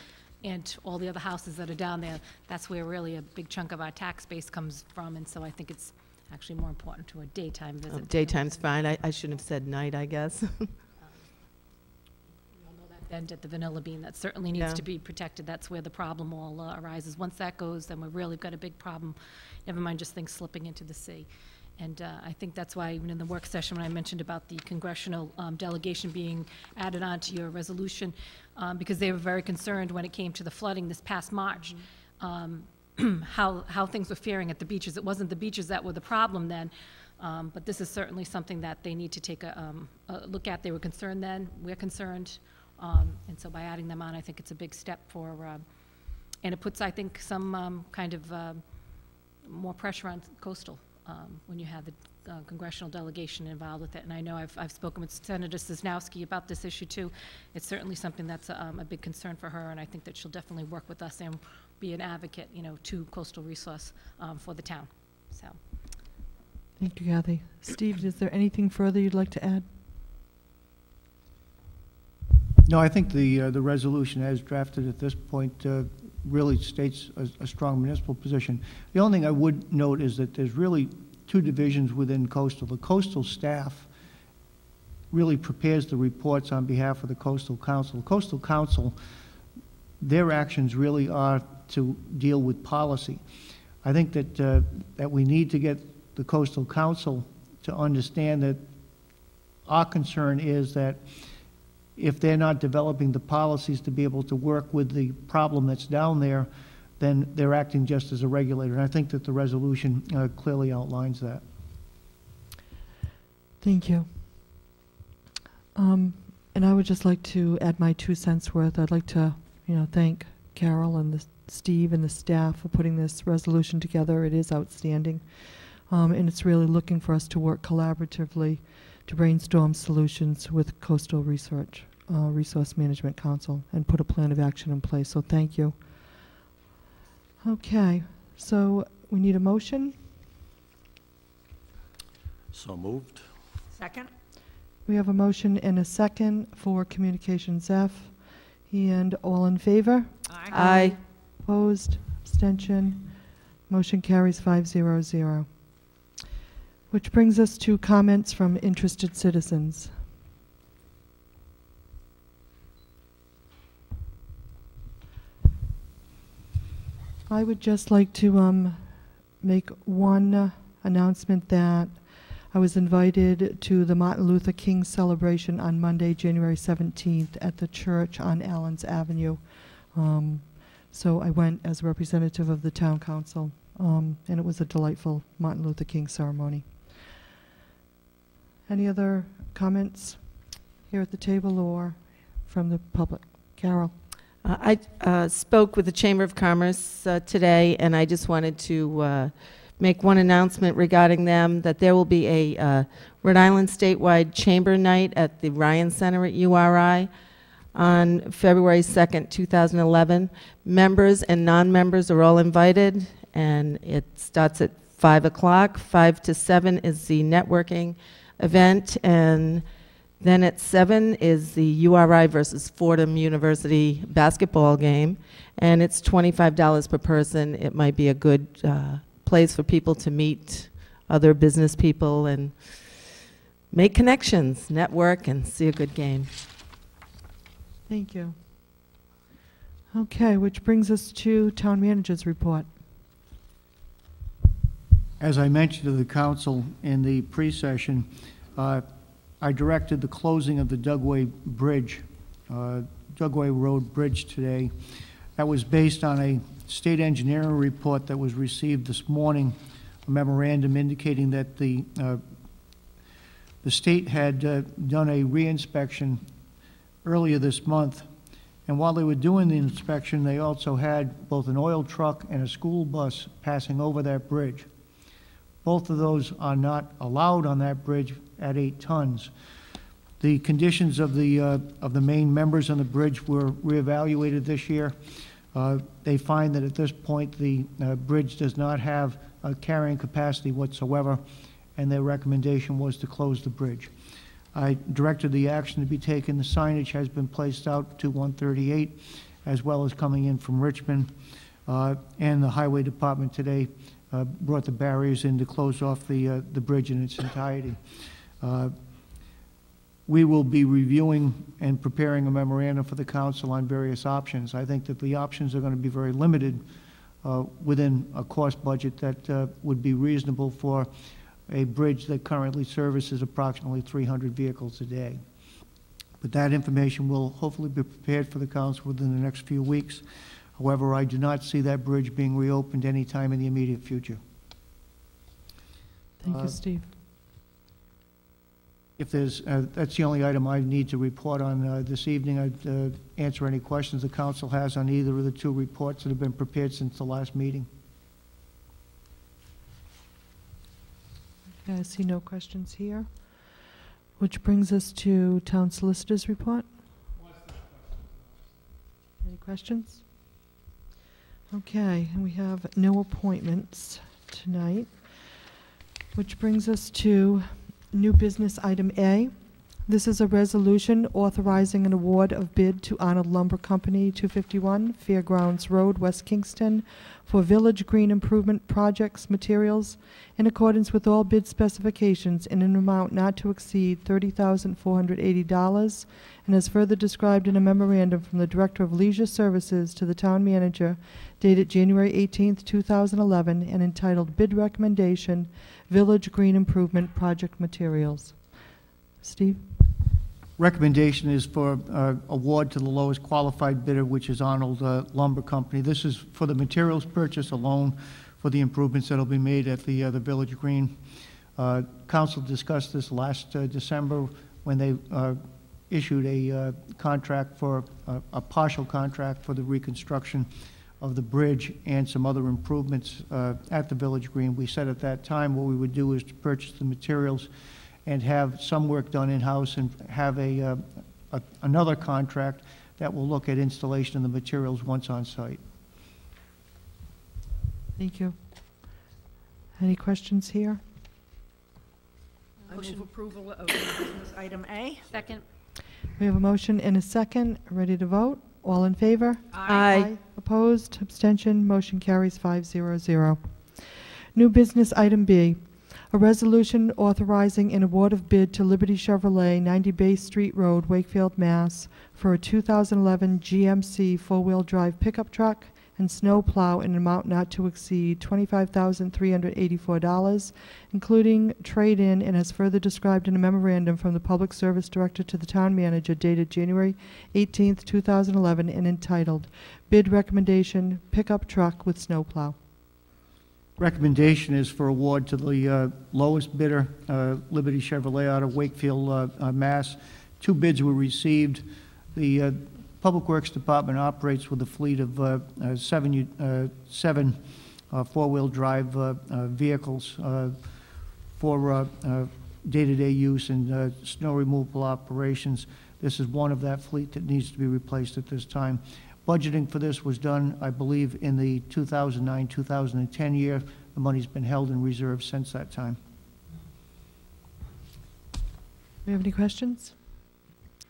and all the other houses that are down there. That's where really a big chunk of our tax base comes from, and so I think it's actually more important to a daytime Oh, visit. Daytime's fine. I I shouldn't have said night, I guess. We all know that Bend at the Vanilla Bean, that certainly needs Yeah. to be protected. That's where the problem all uh, arises. Once that goes, then we've really got a big problem, never mind just things slipping into the sea. And uh, I think that's why even in the work session, when I mentioned about the congressional um, delegation being added on to your resolution, um, because they were very concerned when it came to the flooding this past March, um, how, how things were faring at the beaches. It wasn't the beaches that were the problem then, um, but this is certainly something that they need to take a, um, a look at. They were concerned then, we're concerned, um, and so by adding them on, I think it's a big step for, um, and it puts, I think, some um, kind of um, more pressure on coastal um, when you have the uh, congressional delegation involved with it. And I know I've, I've spoken with Senator Sosnowski about this issue too. It's certainly something that's um, a big concern for her, and I think that she'll definitely work with us and be an advocate, you know, to coastal resource um, for the town. So, Thank you, Kathy. Steve, is there anything further you'd like to add? No, I think the, uh, the resolution as drafted at this point uh, really states a, a strong municipal position. The only thing I would note is that there's really two divisions within coastal. The coastal staff really prepares the reports on behalf of the coastal council. The coastal council, their actions really are to deal with policy. I think that, uh, that we need to get the coastal council to understand that our concern is that if they're not developing the policies to be able to work with the problem that's down there, then they're acting just as a regulator. And I think that the resolution uh, clearly outlines that. Thank you. Um, And I would just like to add my two cents worth. I'd like to, you know, thank Carol and the, Steve and the staff for putting this resolution together. It is outstanding. Um, And it's really looking for us to work collaboratively to brainstorm solutions with Coastal Research, uh, Resource Management Council, and put a plan of action in place, so thank you. Okay, so we need a motion. So moved. Second? We have a motion and a second for Communications F. And all in favor? Aye. Opposed? Abstention? Motion carries five zero zero. Which brings us to comments from interested citizens. I would just like to um, make one announcement that I was invited to the Martin Luther King celebration on Monday, January 17th, at the church on Allen's Avenue. Um, so I went as a representative of the town council, um, and it was a delightful Martin Luther King ceremony. Any other comments here at the table or from the public? Carol? Uh, I uh, spoke with the Chamber of Commerce uh, today, and I just wanted to uh, make one announcement regarding them, that there will be a uh, Rhode Island statewide Chamber Night at the Ryan Center at URI on February 2nd, 2011. Members and non-members are all invited, and it starts at 5 o'clock. 5 to 7 is the networking event, and then at 7 is the URI versus Fordham University basketball game, and it's $25 per person. It might be a good uh, place for people to meet other business people and make connections, network, and see a good game. Thank you. Okay, which brings us to town manager's report. As I mentioned to the council in the pre-session, uh, I directed the closing of the Dugway Bridge, uh, Dugway Road Bridge today. That was based on a state engineering report that was received this morning, a memorandum indicating that the, uh, the state had uh, done a reinspection earlier this month, and while they were doing the inspection, they also had both an oil truck and a school bus passing over that bridge. Both of those are not allowed on that bridge at eight tons. The conditions of the, uh, of the main members on the bridge were reevaluated this year. Uh, They find that at this point, the uh, bridge does not have a carrying capacity whatsoever, and their recommendation was to close the bridge. I directed the action to be taken. The signage has been placed out to 138, as well as coming in from Richmond. Uh, And the Highway Department today uh, brought the barriers in to close off the, uh, the bridge in its entirety. Uh, We will be reviewing and preparing a memorandum for the council on various options. I think that the options are going to be very limited uh, within a cost budget that uh, would be reasonable for a bridge that currently services approximately 300 vehicles a day. But that information will hopefully be prepared for the council within the next few weeks. However, I do not see that bridge being reopened anytime in the immediate future. Thank Uh, you, Steve. If there's, uh, that's the only item I need to report on uh, this evening. I'd uh, answer any questions the council has on either of the two reports that have been prepared since the last meeting. I see no questions here. Which brings us to town solicitor's report. Any questions? Okay, and we have no appointments tonight, which brings us to new business item A. This is a resolution authorizing an award of bid to Arnold Lumber Company, 251 Fairgrounds Road, West Kingston, for Village Green Improvement Projects materials in accordance with all bid specifications in an amount not to exceed $30,480, and as further described in a memorandum from the Director of Leisure Services to the Town Manager dated January 18, 2011, and entitled Bid Recommendation, Village Green Improvement Project Materials. Steve? Recommendation is for uh, award to the lowest qualified bidder, which is Arnold uh, Lumber Company. This is for the materials purchase alone for the improvements that'll be made at the, uh, the Village Green. Uh, Council discussed this last uh, December when they issued a contract for, a partial contract for the reconstruction of the bridge and some other improvements at the Village Green. We said at that time what we would do is to purchase the materials and have some work done in-house and have a, uh, a- another contract that will look at installation of the materials once on site. Thank you. Any questions here? I move approval of business item A. Second? We have a motion and a second. Ready to vote? All in favor? Aye. Opposed, abstention, motion carries 500. New business item B, a resolution authorizing an award of bid to Liberty Chevrolet, 90 Bay Street Road, Wakefield, Mass. for a 2011 GMC four-wheel drive pickup truck and snow plow in an amount not to exceed $25,384, including trade-in and as further described in a memorandum from the Public Service Director to the Town Manager dated January 18th, 2011, and entitled Bid Recommendation Pickup Truck with Snowplow. Recommendation is for award to the uh, lowest bidder, uh, Liberty Chevrolet out of Wakefield, uh, uh, Mass. Two bids were received. The uh, Public Works Department operates with a fleet of uh, seven, seven four-wheel drive vehicles for day-to-day use and snow removal operations. This is one of that fleet that needs to be replaced at this time. Budgeting for this was done, I believe, in the 2009, 2010 year. The money's been held in reserve since that time. Do we have any questions?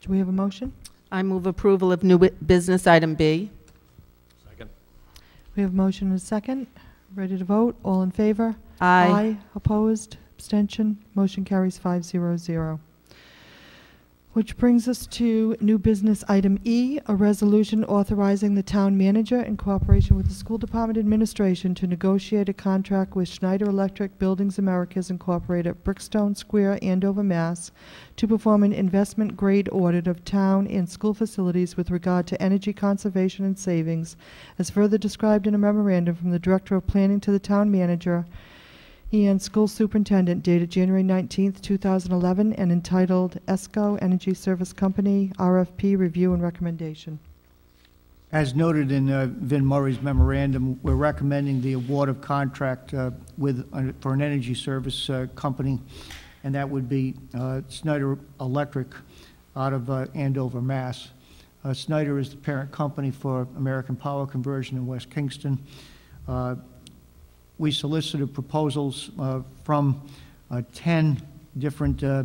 Do we have a motion? I move approval of new business item B. Second. We have a motion and a second. Ready to vote? All in favor? Aye. Opposed? Abstention? Motion carries 500. Which brings us to new business item E, a resolution authorizing the town manager in cooperation with the school department administration to negotiate a contract with Schneider Electric Buildings Americas Incorporated, Brickstone Square, Andover, Mass., to perform an investment-grade audit of town and school facilities with regard to energy conservation and savings, as further described in a memorandum from the Director of Planning to the Town Manager and School Superintendent dated January 19th, 2011, and entitled ESCO Energy Service Company RFP Review and Recommendation. As noted in uh, Vin Murray's memorandum, we're recommending the award of contract uh, with, uh, for an energy service uh, company, and that would be uh, Snyder Electric out of uh, Andover, Mass. Snyder is the parent company for American Power Conversion in West Kingston. We solicited proposals uh, from uh, 10 different uh,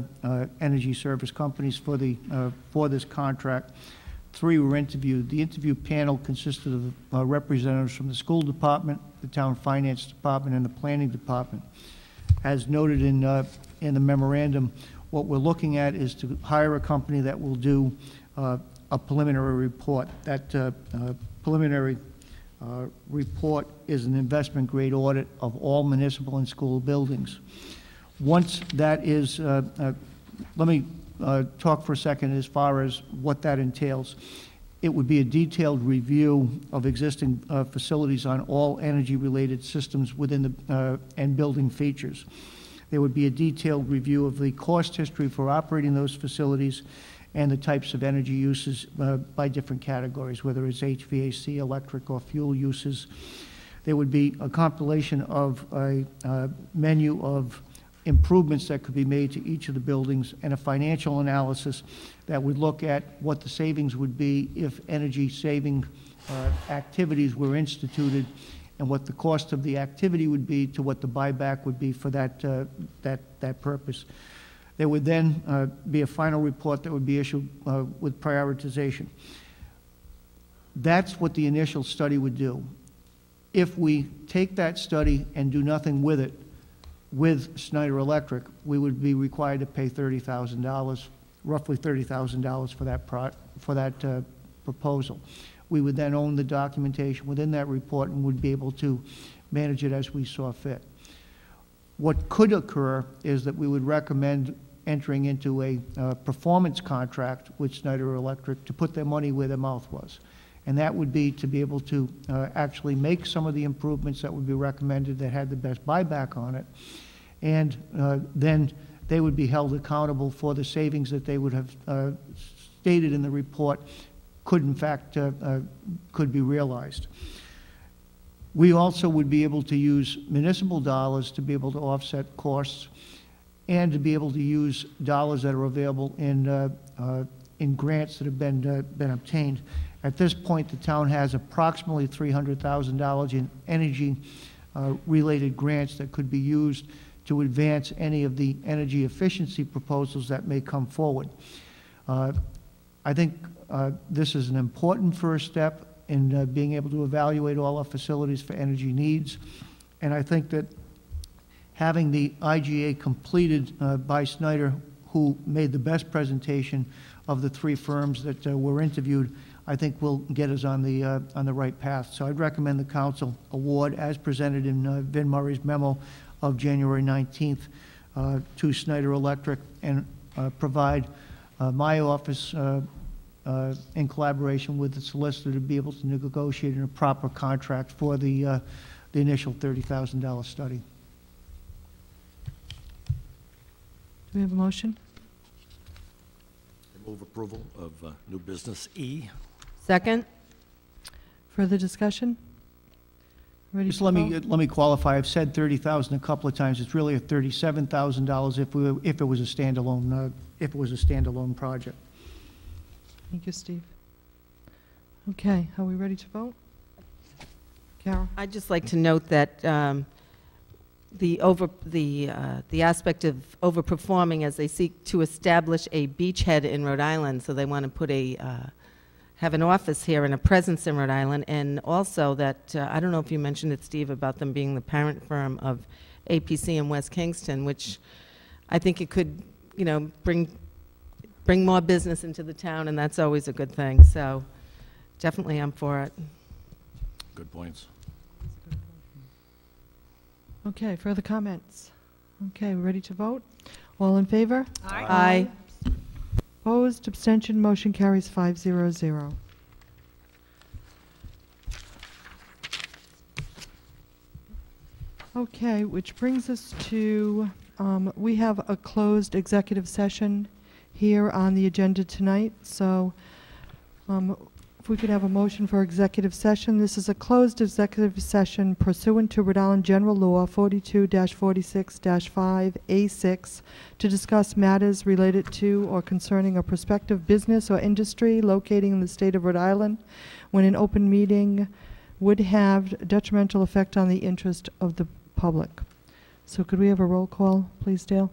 energy service companies for the, for this contract. Three were interviewed. The interview panel consisted of representatives from the school department, the town finance department, and the planning department. As noted in, in the memorandum, what we're looking at is to hire a company that will do uh, a preliminary report. That uh, uh, preliminary uh, report is an investment-grade audit of all municipal and school buildings. Once that is, uh, uh, let me uh, talk for a second as far as what that entails. It would be a detailed review of existing uh, facilities on all energy-related systems within the, and building features. There would be a detailed review of the cost history for operating those facilities and the types of energy uses uh, by different categories, whether it's HVAC, electric, or fuel uses. There would be a compilation of a uh, menu of improvements that could be made to each of the buildings and a financial analysis that would look at what the savings would be if energy-saving uh, activities were instituted and what the cost of the activity would be to what the buyback would be for that, uh, that, that purpose. There would then uh, be a final report that would be issued uh, with prioritization. That's what the initial study would do. If we take that study and do nothing with it, with Snyder Electric, we would be required to pay $30,000, roughly $30,000 for that, for that uh, proposal. We would then own the documentation within that report and would be able to manage it as we saw fit. What could occur is that we would recommend entering into a uh, performance contract with Snyder Electric to put their money where their mouth was. And that would be to be able to uh, actually make some of the improvements that would be recommended that had the best buyback on it. And uh, then they would be held accountable for the savings that they would have uh, stated in the report could in fact, uh, uh, could be realized. We also would be able to use municipal dollars to be able to offset costs. And to be able to use dollars that are available in, uh, uh, in grants that have been, uh, been obtained. At this point, the town has approximately $300,000 in energy-related grants that could be used to advance any of the energy efficiency proposals that may come forward. Uh, I think uh, this is an important first step in uh, being able to evaluate all our facilities for energy needs. And I think that having the IGA completed uh, by Snyder, who made the best presentation of the three firms that uh, were interviewed, I think will get us on the, uh, on the right path. So I'd recommend the council award, as presented in uh, Vin Murray's memo of January 19th, uh, to Snyder Electric, and uh, provide my office, in collaboration with the solicitor, to be able to negotiate a proper contract for the, the initial $30,000 study. Do we have a motion? I Move approval of uh, new business E. Second? Further discussion? Ready Just to let me, vote? let me qualify, I've said 30,000 a couple of times, it's really a $37,000 if we, if it was a standalone, uh, if it was a standalone project. Thank you, Steve. Okay, are we ready to vote? Carol? I'd just like to note that um, the over, the, uh, the aspect of overperforming as they seek to establish a beachhead in Rhode Island, so they want to put a, uh, have an office here and a presence in Rhode Island, and also that, uh, I don't know if you mentioned it, Steve, about them being the parent firm of APC in West Kingston, which I think it could, you know, bring, bring more business into the town, and that's always a good thing, so definitely I'm for it. Good points. Okay, further comments? Okay, we're ready to vote? All in favor? Aye. Opposed, abstention, motion carries five zero zero. Okay, which brings us to, um, we have a closed executive session here on the agenda tonight, so um, if we could have a motion for executive session. This is a closed executive session pursuant to Rhode Island General Law 42-46-5A6 to discuss matters related to or concerning a prospective business or industry locating in the state of Rhode Island when an open meeting would have detrimental effect on the interest of the public. So could we have a roll call, please, Dale?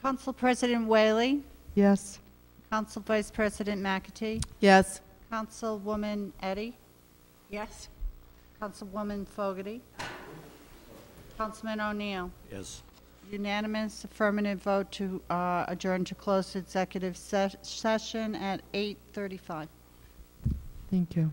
Council President Whaley, Yes? Council Vice President McEntee, Yes? Councilwoman Eddy, Yes? Councilwoman Fogarty, Councilman O'Neill. Yes. Unanimous affirmative vote to uh, adjourn to closed executive se- session at 8:35. Thank you.